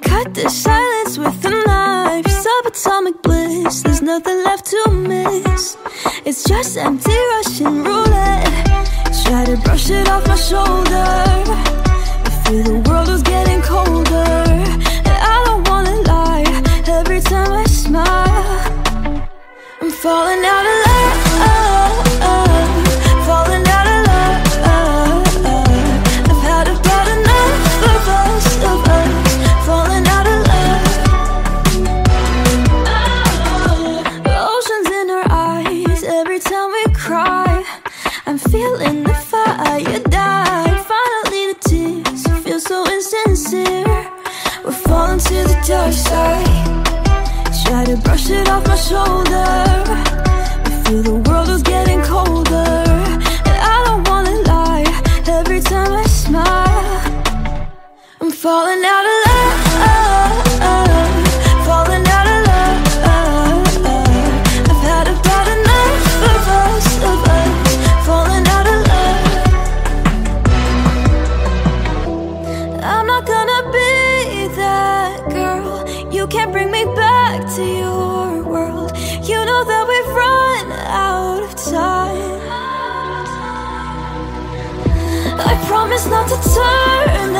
There's silence with a knife, subatomic bliss. There's nothing left to miss. It's just empty Russian roulette. Try to brush it off my shoulder. I feel the world was getting colder. And I don't wanna lie. Every time I smile, I'm falling out I'm the fire die. Finally, the tears feel so insincere. We're falling to the dark side. Try to brush it off my shoulder. Feel the world is getting colder. And I don't wanna lie. Every time I smile, I'm falling out of love. Promise not to turn